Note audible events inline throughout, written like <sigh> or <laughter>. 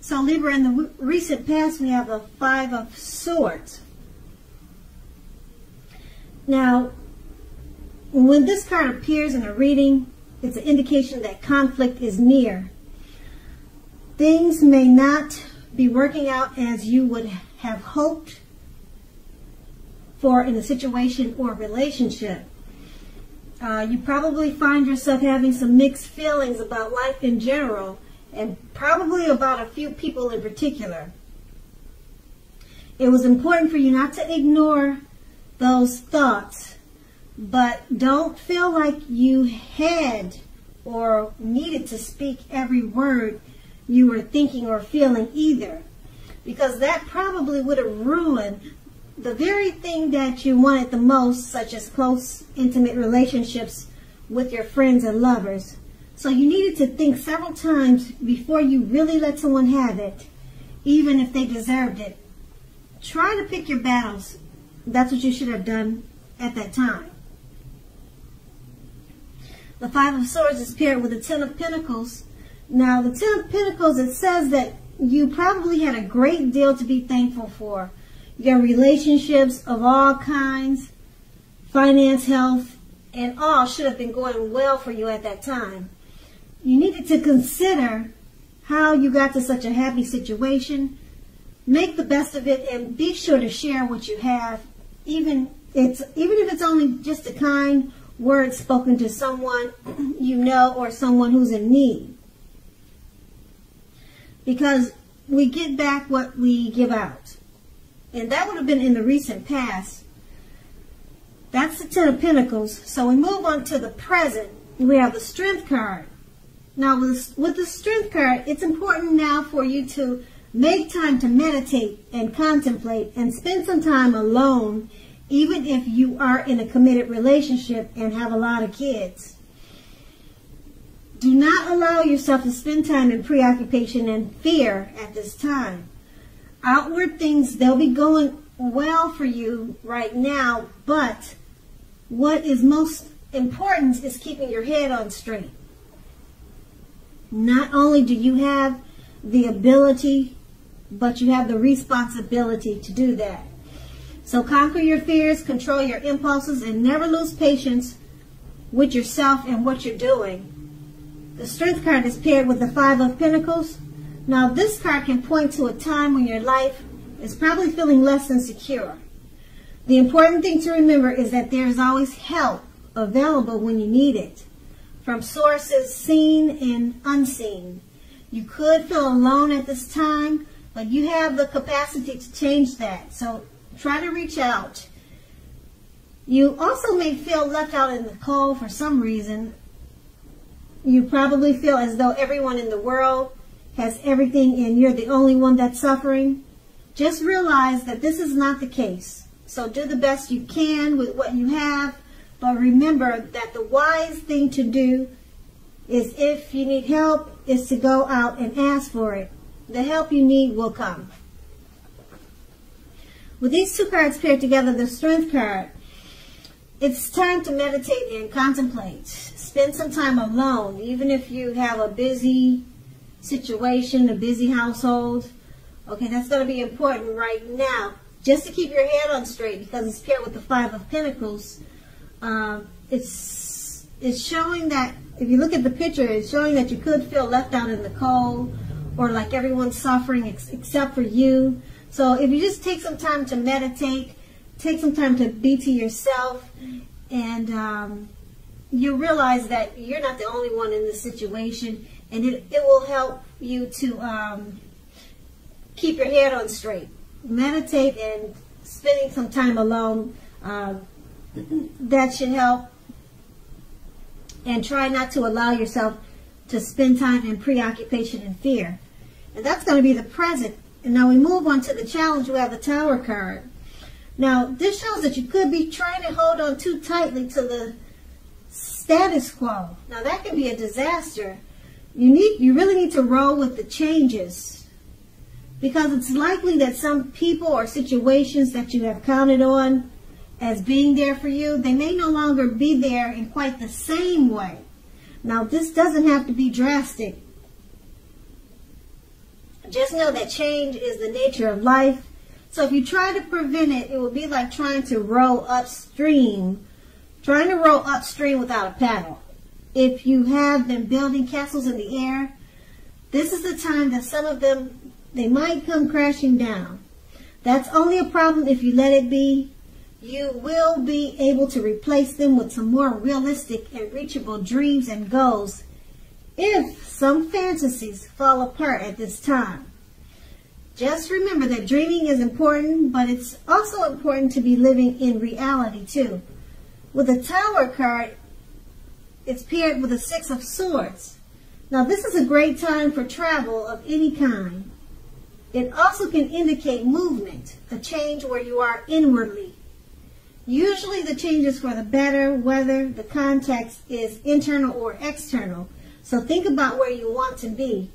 So Libra, in the recent past, we have the Five of Swords. Now, when this card appears in a reading, it's an indication that conflict is near. Things may not be working out as you would have hoped for in a situation or relationship. Uh, you probably find yourself having some mixed feelings about life in general and probably about a few people in particular. It was important for you not to ignore those thoughts, but don't feel like you had or needed to speak every word you were thinking or feeling either, because that probably would have ruined the very thing that you wanted the most, such as close, intimate relationships with your friends and lovers. So you needed to think several times before you really let someone have it, even if they deserved it. Try to pick your battles. That's what you should have done at that time. The Five of Swords is paired with the Ten of Pentacles. Now, the Ten of Pentacles, it says that you probably had a great deal to be thankful for. Your relationships of all kinds, finance, health, and all should have been going well for you at that time you needed to consider how you got to such a happy situation. Make the best of it and be sure to share what you have, even it's even if it's only just a kind word spoken to someone <clears throat> you know or someone who's in need. Because we get back what we give out. And that would have been in the recent past. That's the Ten of Pentacles. So we move on to the present. We have the Strength card. Now, with, with the strength card, it's important now for you to make time to meditate and contemplate and spend some time alone, even if you are in a committed relationship and have a lot of kids. Do not allow yourself to spend time in preoccupation and fear at this time. Outward things, they'll be going well for you right now, but what is most important is keeping your head on straight. Not only do you have the ability, but you have the responsibility to do that. So conquer your fears, control your impulses, and never lose patience with yourself and what you're doing. The Strength card is paired with the Five of Pentacles. Now, this card can point to a time when your life is probably feeling less than secure. The important thing to remember is that there is always help available when you need it from sources seen and unseen. You could feel alone at this time, but you have the capacity to change that. So try to reach out. You also may feel left out in the cold for some reason. You probably feel as though everyone in the world has everything and you're the only one that's suffering. Just realize that this is not the case. So do the best you can with what you have but remember that the wise thing to do is if you need help, is to go out and ask for it. The help you need will come. With these two cards paired together, the Strength card, it's time to meditate and contemplate. Spend some time alone, even if you have a busy situation, a busy household. Okay, that's going to be important right now. Just to keep your head on straight because it's paired with the Five of Pentacles um, it's it's showing that if you look at the picture, it's showing that you could feel left out in the cold or like everyone's suffering ex except for you. So if you just take some time to meditate, take some time to be to yourself, and um, you realize that you're not the only one in this situation, and it, it will help you to um, keep your head on straight. Meditate and spending some time alone um, that should help. And try not to allow yourself to spend time in preoccupation and fear. And that's going to be the present. And now we move on to the challenge. We have the Tower card. Now, this shows that you could be trying to hold on too tightly to the status quo. Now, that can be a disaster. You need, you really need to roll with the changes because it's likely that some people or situations that you have counted on as being there for you, they may no longer be there in quite the same way. Now, this doesn't have to be drastic. just know that change is the nature of life. So if you try to prevent it, it will be like trying to row upstream, trying to row upstream without a paddle. If you have been building castles in the air, this is the time that some of them, they might come crashing down. That's only a problem if you let it be. You will be able to replace them with some more realistic and reachable dreams and goals if some fantasies fall apart at this time. Just remember that dreaming is important, but it's also important to be living in reality too. With the Tower card, it's paired with a Six of Swords. Now this is a great time for travel of any kind. It also can indicate movement, a change where you are inwardly. Usually the changes for the better, whether the context is internal or external. So think about where you want to be.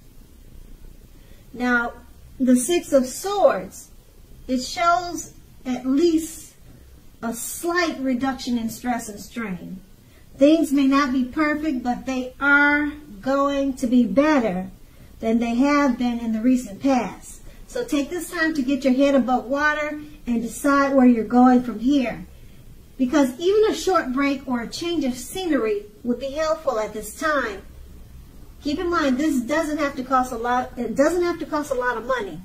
Now, the Six of Swords, it shows at least a slight reduction in stress and strain. Things may not be perfect, but they are going to be better than they have been in the recent past. So take this time to get your head above water and decide where you're going from here. Because even a short break or a change of scenery would be helpful at this time Keep in mind, this doesn't have to cost a lot. It doesn't have to cost a lot of money.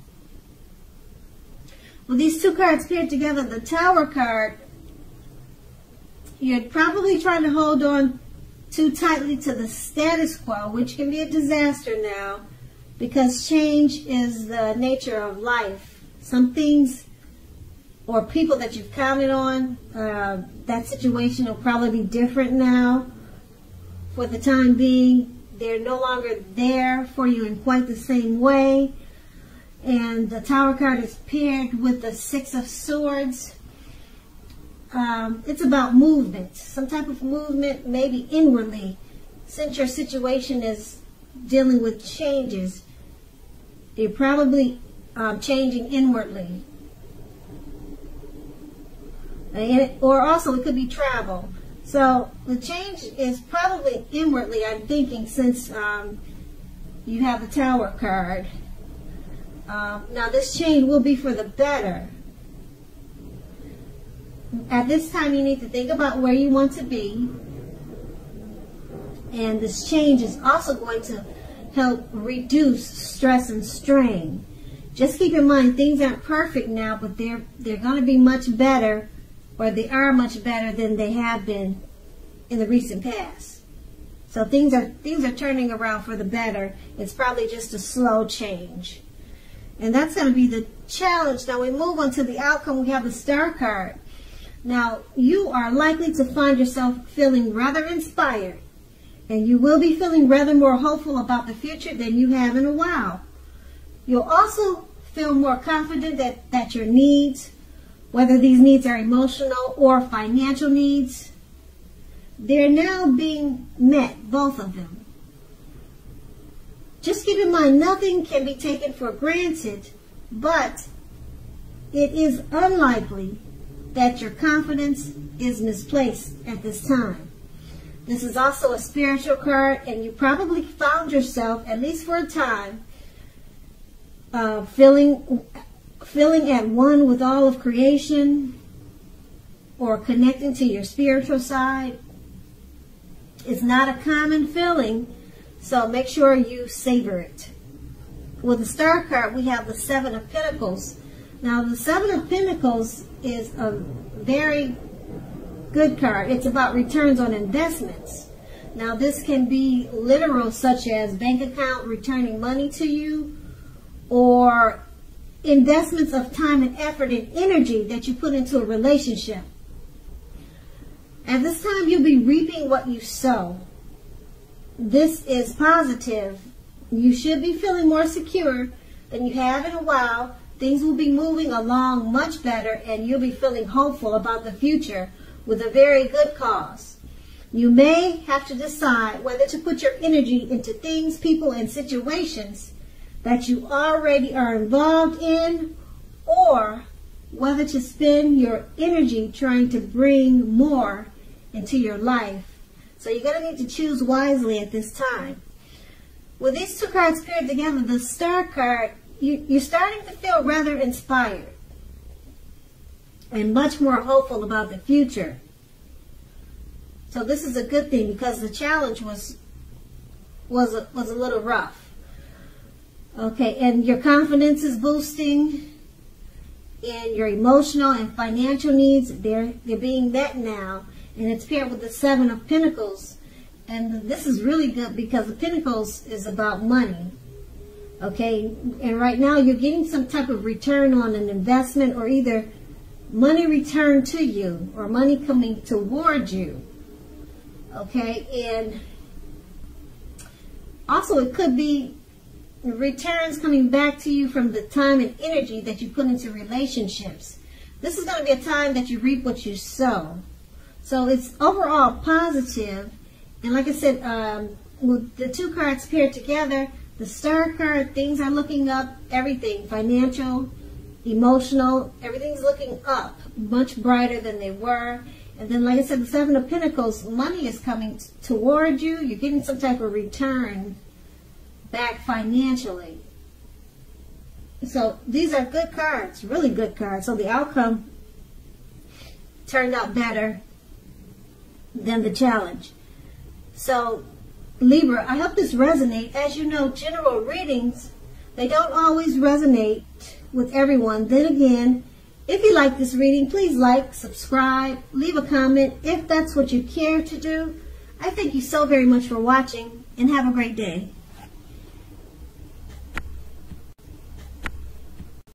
With these two cards paired together, the Tower card, you're probably trying to hold on too tightly to the status quo, which can be a disaster now because change is the nature of life. Some things or people that you've counted on, uh, that situation will probably be different now for the time being. They're no longer there for you in quite the same way. And the Tower card is paired with the Six of Swords. Um, it's about movement, some type of movement, maybe inwardly. Since your situation is dealing with changes, you're probably um, changing inwardly. And, or also it could be travel. So the change is probably inwardly, I'm thinking, since um, you have the Tower card. Um, now this change will be for the better. At this time, you need to think about where you want to be. And this change is also going to help reduce stress and strain. Just keep in mind, things aren't perfect now, but they're, they're going to be much better or they are much better than they have been in the recent past. So things are things are turning around for the better. It's probably just a slow change. And that's going to be the challenge. Now we move on to the outcome. We have the star card. Now you are likely to find yourself feeling rather inspired. And you will be feeling rather more hopeful about the future than you have in a while. You'll also feel more confident that, that your needs, whether these needs are emotional or financial needs, they're now being met, both of them. Just keep in mind, nothing can be taken for granted, but it is unlikely that your confidence is misplaced at this time. This is also a spiritual card, and you probably found yourself, at least for a time, uh, feeling feeling at one with all of creation or connecting to your spiritual side. It's not a common feeling, so make sure you savor it. With the star card, we have the Seven of Pentacles. Now, the Seven of Pentacles is a very good card. It's about returns on investments. Now, this can be literal, such as bank account returning money to you, or investments of time and effort and energy that you put into a relationship. At this time, you'll be reaping what you sow. This is positive. You should be feeling more secure than you have in a while. Things will be moving along much better, and you'll be feeling hopeful about the future with a very good cause. You may have to decide whether to put your energy into things, people, and situations that you already are involved in or whether to spend your energy trying to bring more into your life. So you're going to need to choose wisely at this time. With these two cards paired together, the star card, you, you're starting to feel rather inspired and much more hopeful about the future. So this is a good thing because the challenge was was a, was a little rough. Okay, and your confidence is boosting, and your emotional and financial needs they're they're being met now, and it's paired with the seven of Pentacles, and this is really good because the Pentacles is about money. Okay, and right now you're getting some type of return on an investment, or either money returned to you or money coming toward you. Okay, and also it could be returns coming back to you from the time and energy that you put into relationships. This is going to be a time that you reap what you sow. So it's overall positive. And like I said, um, with the two cards paired together, the star card, things are looking up, everything, financial, emotional, everything's looking up, much brighter than they were. And then, like I said, the Seven of Pentacles, money is coming toward you. You're getting some type of return back financially. So these are good cards, really good cards. So the outcome turned out better than the challenge. So Libra, I hope this resonates. As you know, general readings, they don't always resonate with everyone. Then again, if you like this reading, please like, subscribe, leave a comment if that's what you care to do. I thank you so very much for watching and have a great day.